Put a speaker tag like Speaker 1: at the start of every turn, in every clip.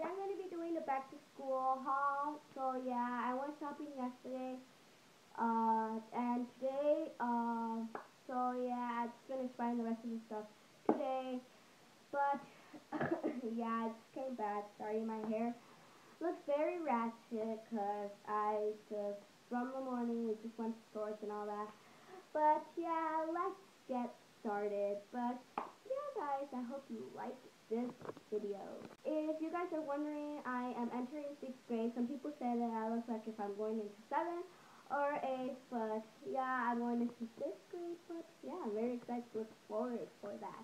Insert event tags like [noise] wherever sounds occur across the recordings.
Speaker 1: today I'm going to be doing the back to school haul. So yeah, I went shopping yesterday. Uh, and today, uh, so yeah, I'm just to find the rest of the stuff today. But, [laughs] yeah, I just came back. Sorry, my hair looks very ratchet because I just, from the morning, we just went to stores and all that. But yeah, let's get started. But yeah, guys, I hope you like this video. If you guys are wondering, I am entering 6th grade. Some people say that I look like if I'm going into 7th or 8th, but yeah, I'm going into 6th grade, but yeah, I'm very excited to look forward for that.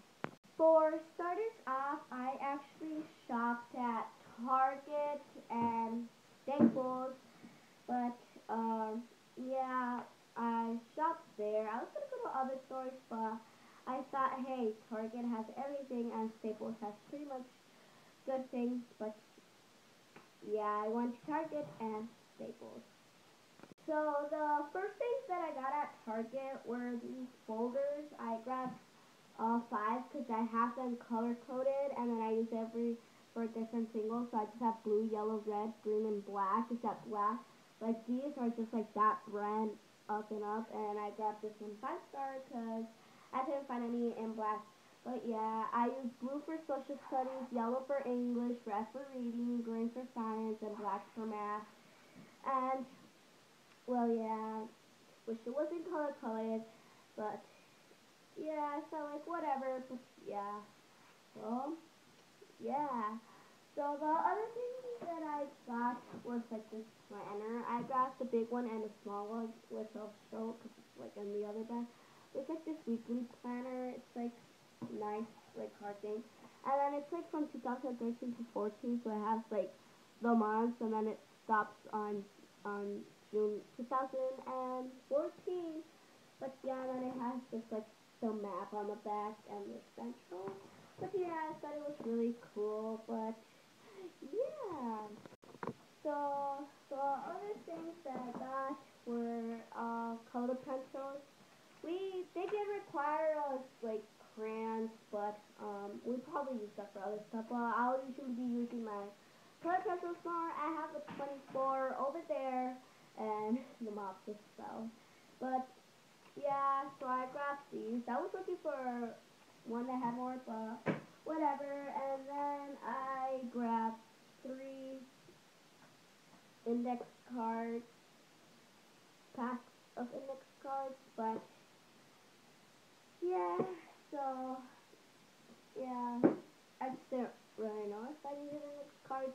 Speaker 1: For starters off, I actually shopped at Target and Staples, but um, yeah, I shopped there. I was going to go to other stores, but I thought, hey, Target has everything and Staples has pretty much good things, but yeah, I went to Target and Staples. So the first things that I got at Target were these folders. I grabbed uh, five because I have them color coded and then I use every for a different single. So I just have blue, yellow, red, green, and black. Except black. Like these are just like that brand up and up. And I grabbed this one five star because I couldn't find any in black. But yeah, I use blue for social studies, yellow for English, red for reading, green for science, and black for math. And, well, yeah, wish it wasn't color coded, but, yeah, so, like, whatever, but, yeah. Well, yeah. So, the other thing that I got was, like, this planner. I got the big one and the small one, which I'll show, cause it's, like, in the other bag. It's like this weekly planner. It's like nice, like hard thing. And then it's like from 2013 to 14, so it has like the months, and then it stops on on June 2014. But yeah, then it has just like the map on the back and the central. But yeah, I thought it was really cool. But yeah. So the other things that I got were uh, color pencils we they did require us like crayons, but um, we probably use that for other stuff. But I'll usually be using my color pencils more. I have a 24 over there, and [laughs] the mop just fell. But yeah, so I grabbed these. I was looking for one that had more, but whatever. And then I grabbed three index cards, packs of index cards, but yeah, so, yeah, I just didn't really know if I needed a card,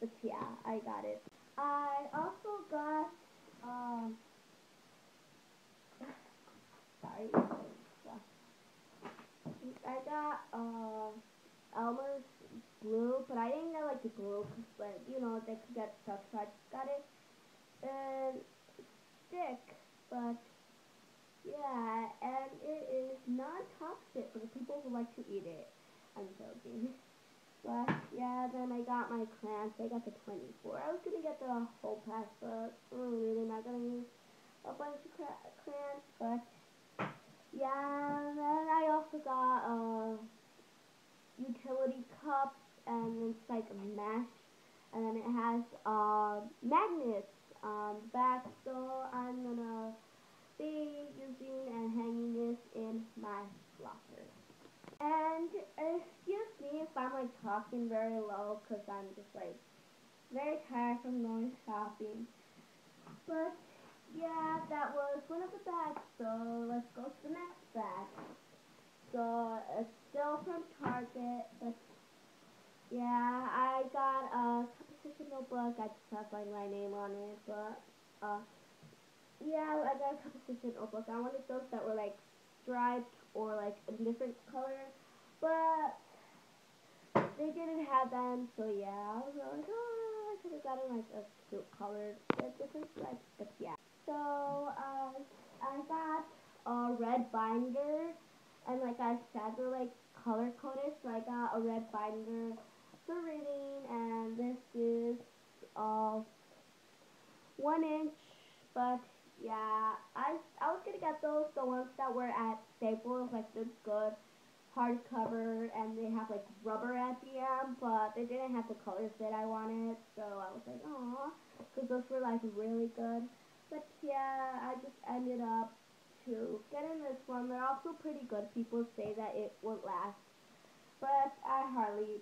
Speaker 1: but yeah, I got it. I also got, um, [laughs] sorry, I got, uh, Elmer's blue, but I didn't get, like, the glue, because, like, you know, they could get stuck, so I just got it, and stick, but, yeah, and it is non-toxic for the people who like to eat it. I'm joking. But, yeah, then I got my crayons. I got the 24. I was going to get the whole pack, but I'm really not going to use a bunch of crayons. But, yeah, then I also got a utility cup, and it's like a mesh. And then it has uh, magnets on the back, so I'm going to using and hanging this in my locker. And excuse me if I'm like talking very low because I'm just like very tired from going shopping. But yeah, that was one of the bags. So let's go to the next bag. So it's still from Target. But yeah, I got a composition notebook. I just have like my name on it, but uh yeah, I got a couple composition notebook. I wanted those that were like striped or like a different color, but they didn't have them, so yeah, I was like, oh, I could have gotten like a cute colored different stripes, but yeah. So, uh, I got a red binder, and like I said, they're like color coded, so I got a red binder for reading, and this is uh, one inch, but yeah, I I was gonna get those, the ones that were at Staples, like the good hardcover and they have like rubber at the end, but they didn't have the colors that I wanted, so I was like, oh, because those were like really good. But yeah, I just ended up to getting this one. They're also pretty good. People say that it will last, but I hardly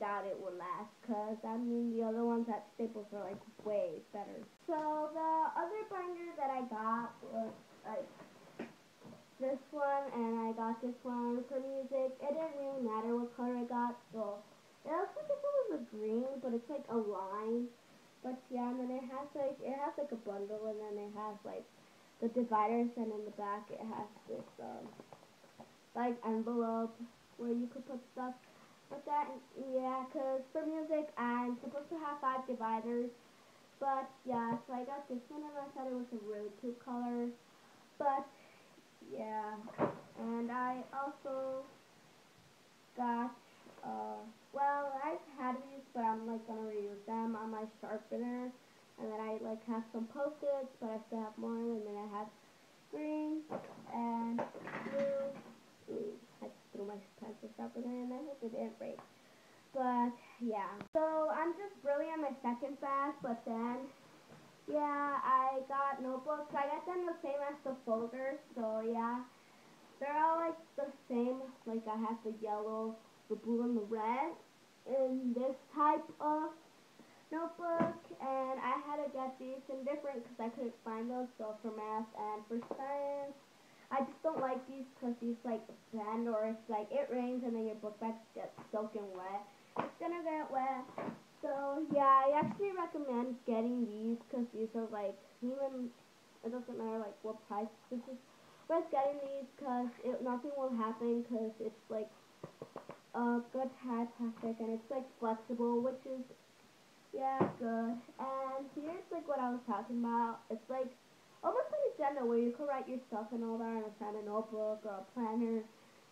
Speaker 1: doubt it will last, because I mean the other ones at Staples are like way better. So the other binder that I got was like this one and I got this one for music. It didn't really matter what color I got, so it looks like this one was a green, but it's like a line. But yeah, and then it has like it has like a bundle and then it has like the dividers and in the back it has this um like envelope where you could put stuff. But that yeah, cause for music I'm supposed to have five dividers. But yeah, so I got this one and I thought it was a really cute color. But yeah, and I also got, uh, well, I've had these, but I'm, like, gonna reuse them on my sharpener, and then I, like, have some post-its, but I still have more, and then I have green and blue, ooh, Threw my pencil sharpener, and I hope it didn't break, but, yeah, so I'm just really on my second fast, but then yeah, I got notebooks. I got them the same as the folders, so yeah. They're all like the same. Like I have the yellow, the blue, and the red in this type of notebook. And I had to get these in different because I couldn't find those. So for math and for science, I just don't like these because these like bend or it's like it rains and then your book bag gets soaking wet. It's gonna get wet. So yeah, I actually recommend getting these because these are like even it doesn't matter like what price this is worth getting these because nothing will happen because it's like a good high plastic and it's like flexible which is yeah good and here's like what I was talking about it's like almost like a agenda where you could write your stuff and all that in a notebook or a planner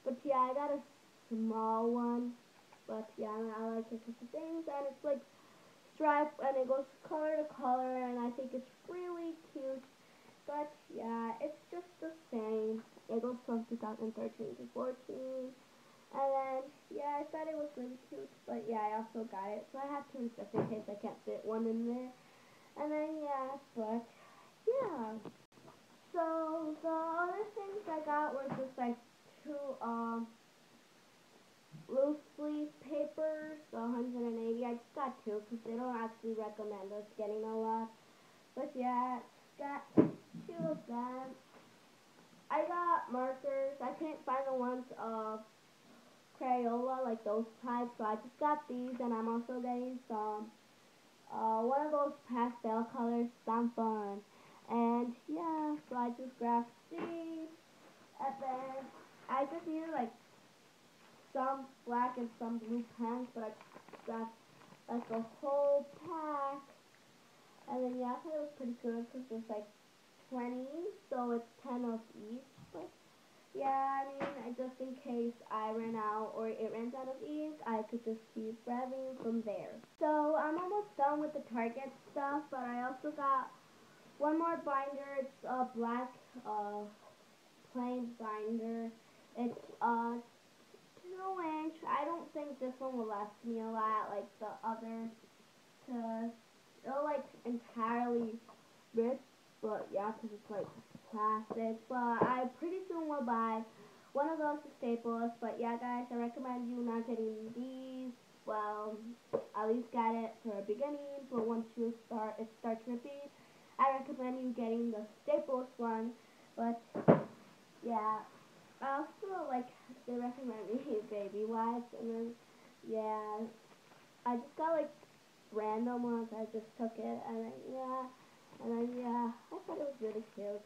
Speaker 1: but yeah I got a small one but yeah, I like it because the things and it's like striped and it goes color to color and I think it's really cute. But yeah, it's just the same. It goes from 2013 to 14. And then, yeah, I thought it was really cute. But yeah, I also got it. So I have two just in case I can't fit one in there. And then, yeah, but, yeah. So the other things I got were just like two, um, loose leaf papers, so 180. I just got two because they don't actually recommend us getting a lot. But yeah, got two of them. I got markers. I couldn't find the ones of Crayola, like those types, so I just got these, and I'm also getting some, uh, one of those pastel colors, some fun. And yeah, so I just grabbed these, and then I just needed like some black and some blue pens, but I got like a whole pack. And then yeah, I thought it was pretty good because there's like 20, so it's 10 of each. But yeah, I mean, I just in case I ran out or it runs out of ink, I could just keep grabbing from there. So I'm almost done with the Target stuff, but I also got one more binder. It's a black uh, plain binder. It's uh, two inch. I don't think this one will last me a lot like the other. Cause it'll like entirely rip. But yeah, cause it's like plastic. But I pretty soon will buy one of those Staples. But yeah, guys, I recommend you not getting these. Well, at least get it for a beginning. But once you start, it starts ripping. I recommend you getting the Staples one. But yeah. I also like they recommend me [laughs] baby wipes and then yeah I just got like random ones I just took it and then yeah and then yeah I thought it was really cute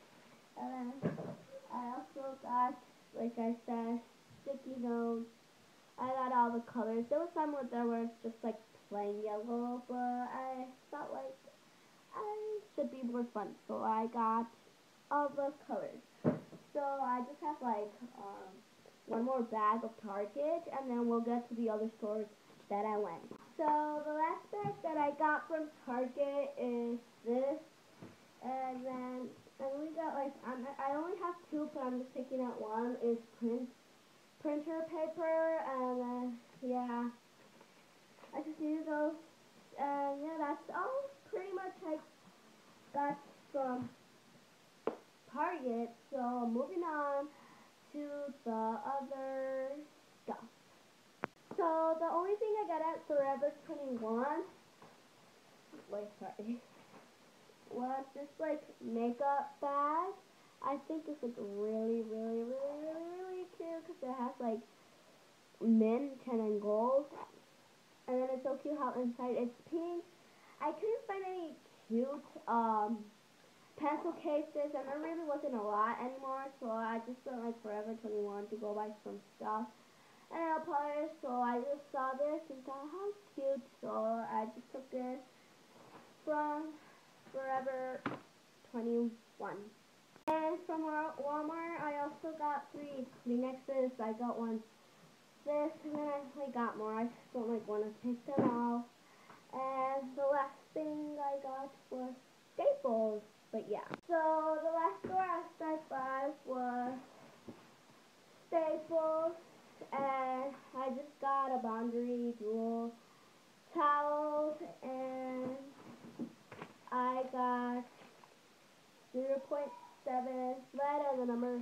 Speaker 1: and then I also got like I said sticky notes I got all the colors there was some there where just like plain yellow but I thought like I should be more fun. So I got all the colors. So I just have like um, one more bag of Target and then we'll get to the other stores that I went. So the last bag that I got from Target is this and then and we got like I'm, I only have two but I'm just taking out one. Is Prince printer paper, and then, yeah, I just needed those, and yeah, that's all pretty much I got from Target, so moving on to the other stuff. So the only thing I got at Forever 21, wait, sorry, was this like makeup bag. I think it's like really, really, really, really, really cute because it has like mint and gold. And then it's so cute how inside it's pink. I couldn't find any cute um, pencil cases. And there really wasn't a lot anymore so I just went like Forever 21 to go buy some stuff. And nail polish so I just saw this and thought how cute. So I just took this from Forever 21 and from Walmart I also got three Kleenexes. I got one this and then I got more. I just don't like want to take them all. and the last thing I got was Staples but yeah. So the last store I by was Staples, and I just got a boundary dual towels, and I got 0.7 lead and the number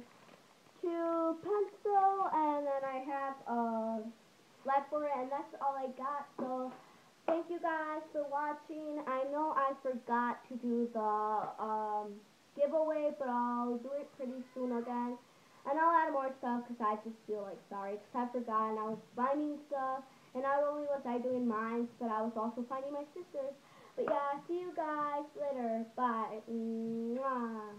Speaker 1: 2 pencil, and then I have a lead for it, and that's all I got. So Thank you guys for watching. I know I forgot to do the um, giveaway, but I'll do it pretty soon again. And I'll add more stuff because I just feel like sorry because I forgot and I was finding stuff. And not only was I doing mine, but I was also finding my sister's. But yeah, see you guys later. Bye. Mwah.